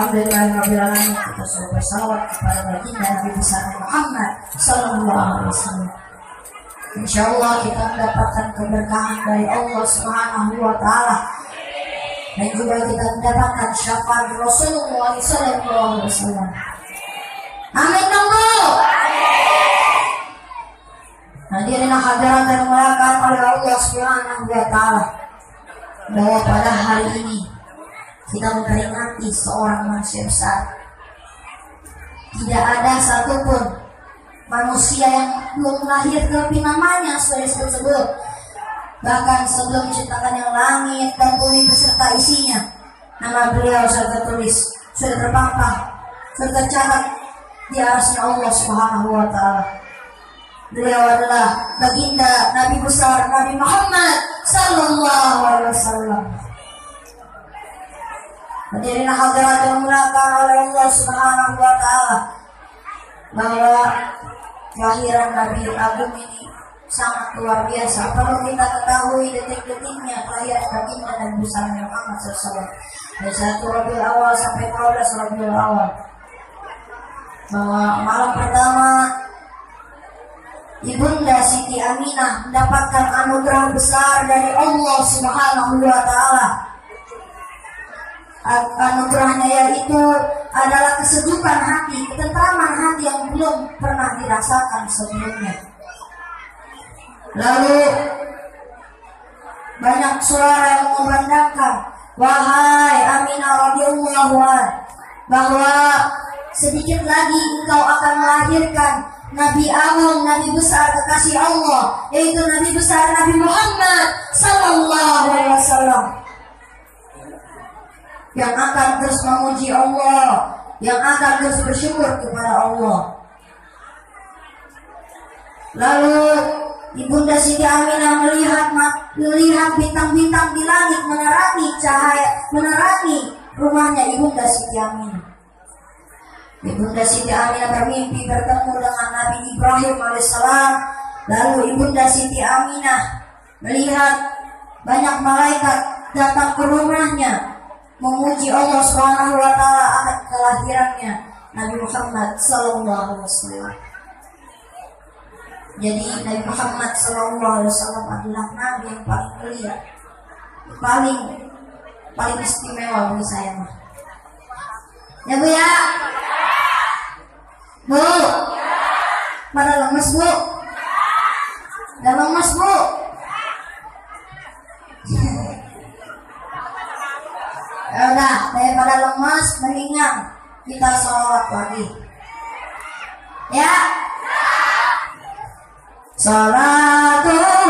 Alhamdulillahirobbilalamin kita bersalawat kepada Nabi besar Muhammad Sallallahu Alaihi Wasallam. Insya Allah kita mendapatkan keberkahan dari Allah Subhanahu Wa Taala dan juga kita mendapatkan syafaat Rasulullah Sallallahu Alaihi Wasallam. Amin dong Hadirin hadirat dan mulakan oleh Allah Subhanahu Wa Taala bahwa pada hari ini kita memperingati seorang manusia besar. Tidak ada satupun manusia yang belum lahir tapi namanya sudah disebut-sebut. Bahkan sebelum menciptakan yang langit dan bumi beserta isinya, nama beliau sudah tertulis, sudah terpampang, sudah tercatat di arsy Allah Subhanahu wa taala. Beliau adalah baginda Nabi besar Nabi Muhammad sallallahu alaihi wasallam. Hadirin hadirat yang dimuliakan oleh Allah Subhanahu wa taala bahwa kelahiran Nabi Agung ini sangat luar biasa. Perlu kita ketahui detik-detiknya kelahiran baginda dan besar Muhammad SAW. Dari satu Rabiul Awal sampai 12 Rabiul Awal. Bahwa malam pertama Ibunda Siti Aminah mendapatkan anugerah besar dari Allah Subhanahu wa taala. Anugerahnya yaitu adalah kesejukan hati, ketentraman hati yang belum pernah dirasakan sebelumnya. Lalu banyak suara yang memandangkan, wahai Aminah radhiyallahu bahwa sedikit lagi engkau akan melahirkan Nabi Agung, Nabi besar kekasih Allah, yaitu Nabi besar Nabi Muhammad Sallallahu yang akan terus memuji Allah, yang akan terus bersyukur kepada Allah. Lalu Ibunda Siti Aminah melihat melihat bintang-bintang di langit menerangi cahaya menerangi rumahnya Ibunda Siti Aminah. Ibunda Siti Aminah bermimpi bertemu dengan Nabi Ibrahim alaihissalam. Lalu Ibunda Siti Aminah melihat banyak malaikat datang ke rumahnya memuji Allah Subhanahu wa taala akan kelahirannya Nabi Muhammad sallallahu alaihi wasallam. Jadi Nabi Muhammad sallallahu alaihi wasallam adalah nabi yang paling mulia, paling paling istimewa bagi saya mah. Ya Bu ya. Bu. Pada lemes Bu. Gak lemes Bu. Ya daripada lemes mendingan kita sholat lagi. Ya. Salatullah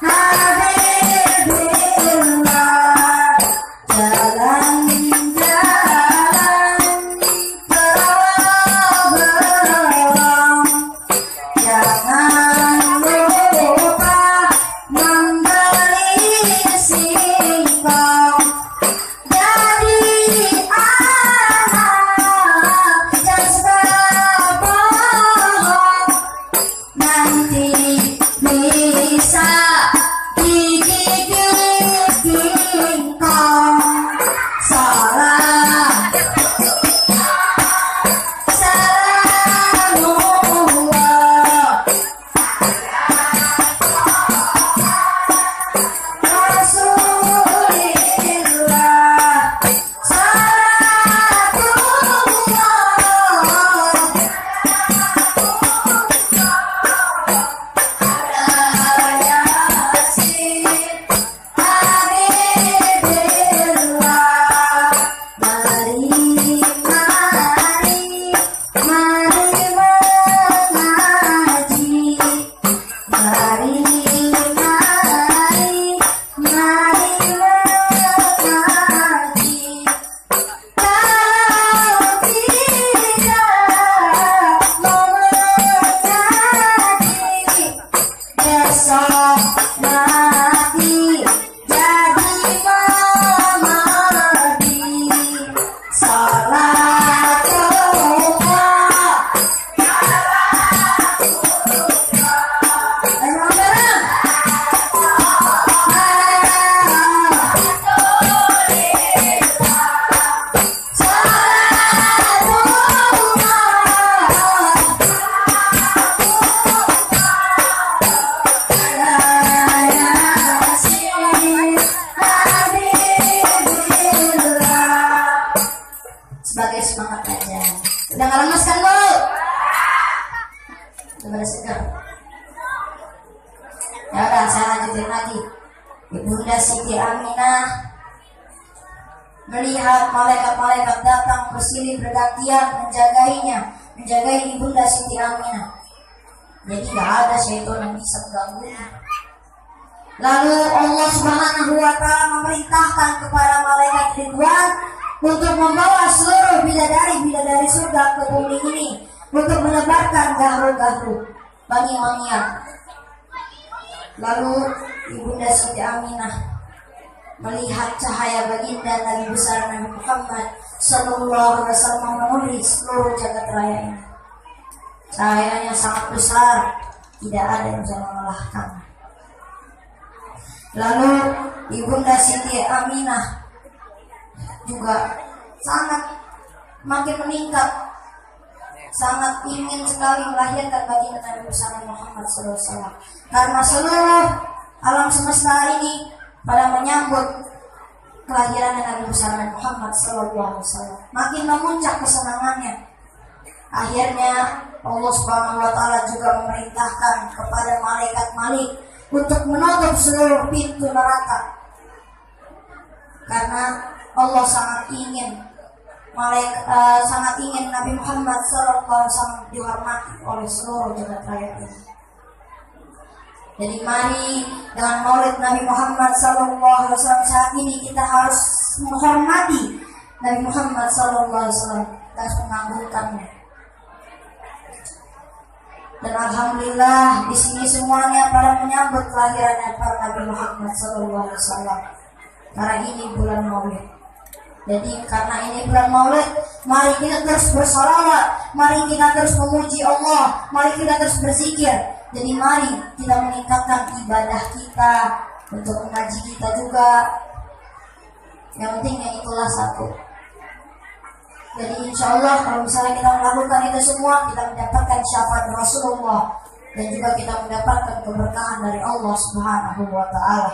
Madre sebagai semangat aja udah nggak lemes kan bu udah pada seger ya udah saya lanjutin lagi ibunda Siti Aminah melihat malaikat-malaikat datang bersilih bergantian menjagainya, menjagai ibunda Siti Aminah. Jadi gak ada syaitan yang bisa mengganggu. Lalu Allah Subhanahu wa taala memerintahkan kepada malaikat Ridwan untuk membawa seluruh bidadari-bidadari surga ke bumi ini untuk menebarkan gahru-gahru bagi wangian. Lalu ibunda Siti Aminah melihat cahaya baginda Nabi besar Nabi Muhammad Sallallahu Alaihi Wasallam memenuhi seluruh jagat raya ini. Cahayanya sangat besar, tidak ada yang bisa mengalahkan. Lalu ibunda Siti Aminah juga sangat makin meningkat, sangat ingin sekali melahirkan baginda Nabi besar Muhammad SAW. Karena seluruh alam semesta ini pada menyambut kelahiran Nabi besar Muhammad Wasallam. Makin memuncak kesenangannya. Akhirnya Allah Subhanahu Wa Taala juga memerintahkan kepada malaikat Malik untuk menutup seluruh pintu neraka. Karena Allah sangat ingin malaikat uh, sangat ingin Nabi Muhammad Sallallahu Alaihi Wasallam dihormati oleh seluruh jagat raya ini. Jadi mari dengan maulid Nabi Muhammad SAW saat ini kita harus menghormati Nabi Muhammad SAW dan mengagungkannya. Dan alhamdulillah di sini semuanya pada menyambut kelahiran Nabi Muhammad SAW. Karena ini bulan Maulid. Jadi karena ini bulan Maulid, mari kita terus bersolawat, mari kita terus memuji Allah, mari kita terus berzikir, jadi mari kita meningkatkan ibadah kita untuk mengaji kita juga. Yang penting yang itulah satu. Jadi insya Allah kalau misalnya kita melakukan itu semua kita mendapatkan syafaat Rasulullah dan juga kita mendapatkan keberkahan dari Allah Subhanahu wa taala.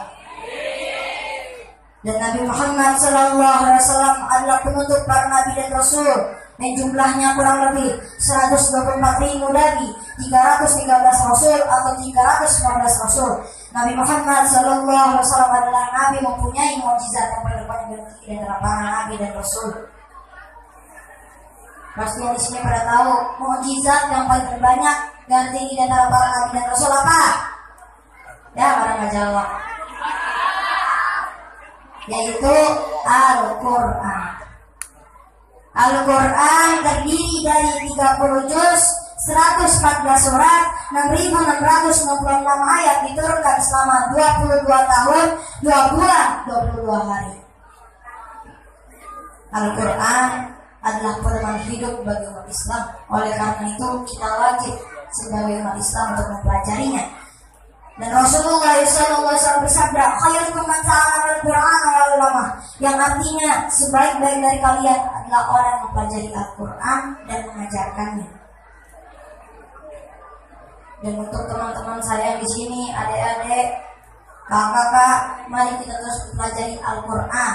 Dan Nabi Muhammad sallallahu alaihi wasallam adalah penutup para nabi dan rasul yang jumlahnya kurang lebih 124 ribu nabi 313 rasul atau 315 rasul. Nabi Muhammad Sallallahu Alaihi Wasallam adalah nabi mempunyai mukjizat yang paling banyak di antara para nabi dan rasul. Pasti yang di sini pada tahu mukjizat yang paling banyak dan tinggi di antara para nabi dan rasul apa? Ya, pada nggak jawab. Yaitu Al-Quran. Al-Quran terdiri dari 30 juz 114 surat, 6.666 ayat diturunkan selama 22 tahun, 2 bulan, 22 hari. Al-Quran adalah pedoman hidup bagi umat Islam. Oleh karena itu, kita wajib sebagai umat Islam untuk mempelajarinya. Dan Rasulullah SAW bersabda, khairukum man al-Qur'an wal Yang artinya sebaik-baik dari kalian adalah orang yang mempelajari Al-Qur'an dan mengajarkannya. Dan untuk teman-teman saya di sini, adik-adik, kakak-kakak, mari kita terus pelajari Al-Quran.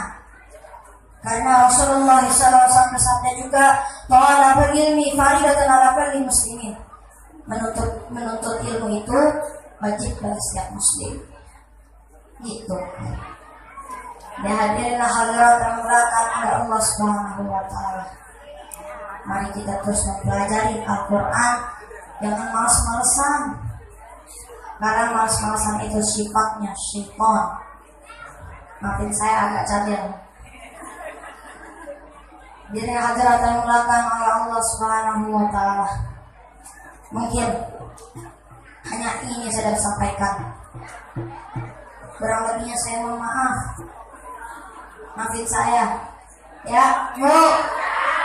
Karena Rasulullah SAW bersabda juga, Ta'ala berilmi faridatan ala kulli muslimin. Menuntut, menuntut ilmu itu wajib bagi setiap muslim. Gitu. Ya hadirlah hadirat yang oleh Allah Subhanahu wa taala. Mari kita terus mempelajari Al-Qur'an Jangan males-malesan. Karena males-malesan itu sifatnya syaitan. Maafin saya agak cadel. Diri hadirat belakang oleh Allah Subhanahu wa taala. Mungkin hanya ini saya sampaikan. Kurang lebihnya saya mohon maaf. Maafin saya. Ya, yuk.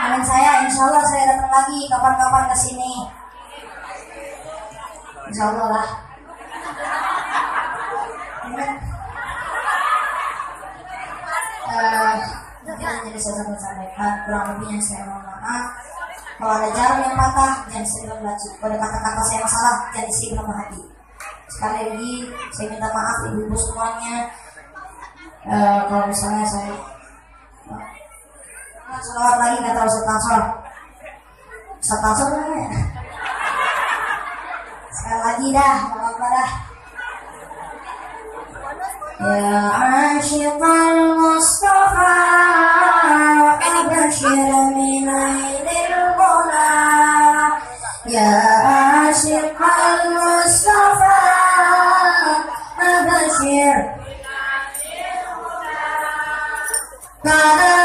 Amin saya, insya Allah saya datang lagi kapan-kapan ke sini. Insya Allah lah. Uh, jadi saya sampaikan kurang lebihnya saya mohon maaf kalau ada jarum yang patah jangan sering lagi kalau ada kata-kata saya yang salah jangan sering nama sekali lagi saya minta maaf ibu-ibu semuanya. Eh, kalau misalnya saya nah, uh, selawat lagi nggak tahu Setan setansor namanya sekali lagi dah maaf dah. يا عاشق المصطفى أبشر من Bye.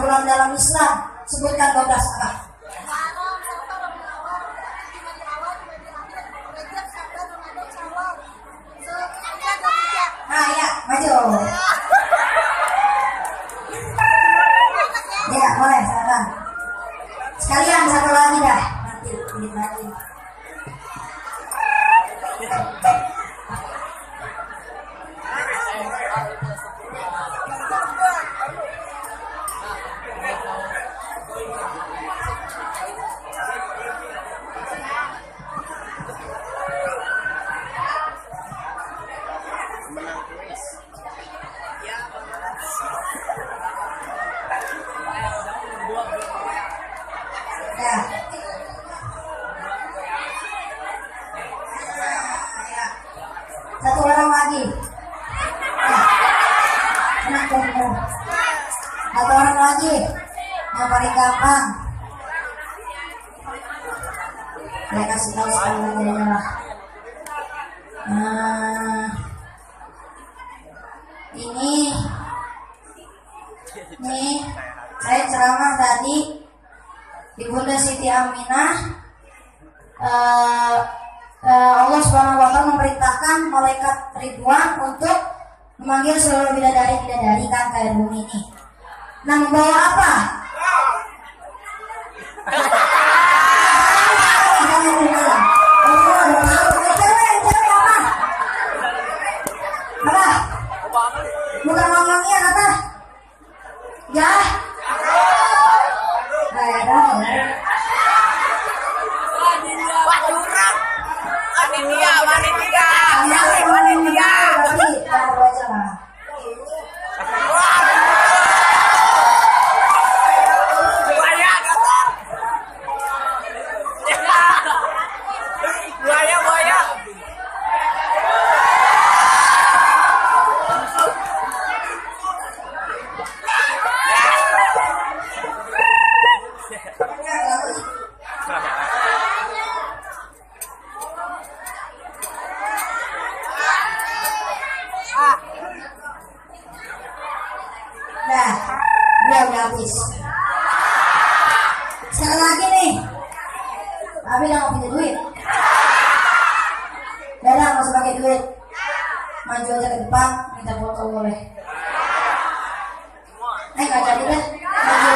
aturan dalam Islam sebutkan 12 abad Nah ya, maju. Ridwan untuk memanggil seluruh bidadari bidadari kan ke bumi ini. Nah, membawa apa? Apa? Bukan ngomongnya apa? Ya. Nah, ya, dah, ya. Wah curang. Panitia, panitia. Kamu yang Panitia. tapi taruh aja lah. Buaya datang. Buaya, buaya. Nah, dia udah habis. Sekali lagi nih. Tapi udah nggak punya duit. Udah dah, nggak usah pakai duit. Maju aja ke depan, minta foto boleh. Eh, nggak jadi deh. Maju,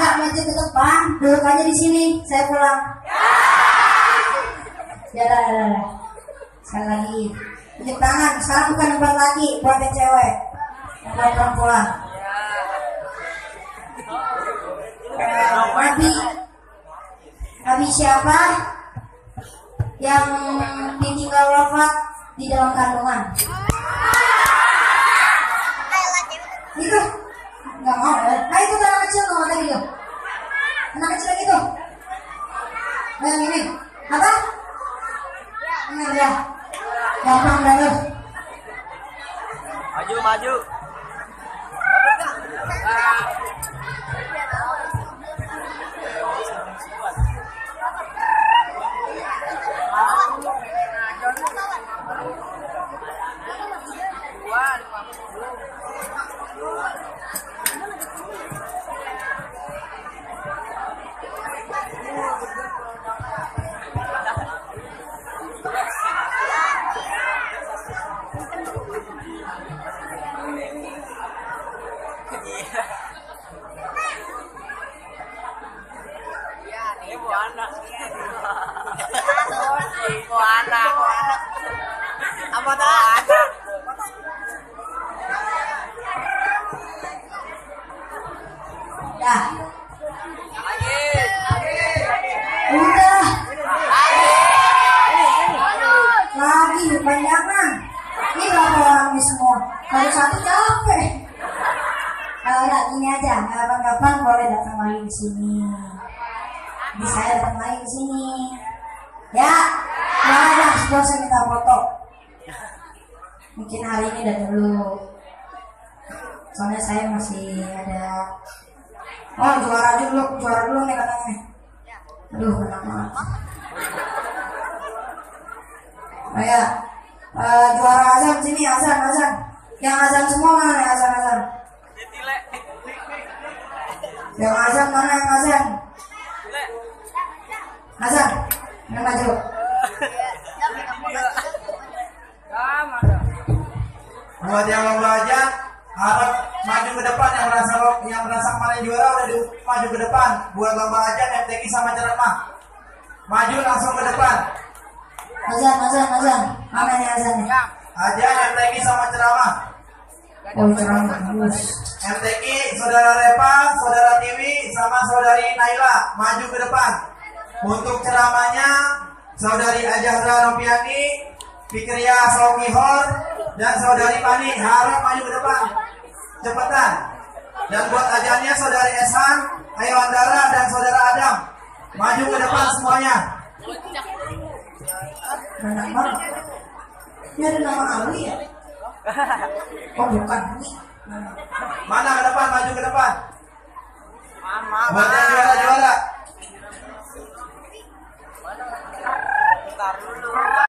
nggak maju ke depan, duduk aja di sini. Saya pulang. Ya dah, dah, dah, dah. Sekali lagi. Tunjuk tangan. Sekarang bukan depan lagi, buat yang cewek. Buat perempuan. Nabi Nabi siapa yang ditinggal wafat di dalam kandungan? Itu nggak mau ya? Nah itu anak kecil nggak ada gitu. Anak kecil gitu. Yang ini apa? Ini ya. Gampang dah tuh. Maju, maju. Udah. Lagi. Kebanyakan. Ini berapa orang nih semua? Kalau satu capek. Kalau enggak ini aja, kapan-kapan boleh datang lagi sini. Bisa datang lagi sini. Ya, ya sebuah saya minta foto. Mungkin hari ini dan dulu. Soalnya saya masih Oh juara dulu, juara dulu nih katanya nih. Aduh, enak banget. Oh ya, Eh, juara azan sini azan azan. Yang azan semua mana nih azan azan? Yang azan mana yang azan? Azan, yang maju. Buat yang lomba aja harap maju ke depan yang merasa yang merasa kemarin juara udah di, maju ke depan buat lomba aja MTQ sama ceramah maju langsung ke depan. Azan, azan, azan. Mana nih? Yang. Aja MTQ sama ceramah. Oh, ceramah. MTQ, saudara Repa, saudara Tiwi, sama saudari Naila maju ke depan. Untuk ceramahnya, saudari Ajahra Nopiani, Fikria Saukihor, dan saudari Pani harap maju ke depan. Cepetan. Dan buat ajalnya saudari Esan, Ayo Andara dan saudara Adam. Maju ke depan semuanya. Nama? Ini ada nama Ali ya? Oh bukan. Mana ke depan? Maju ke depan. Buat yang juara-juara. Bentar dulu.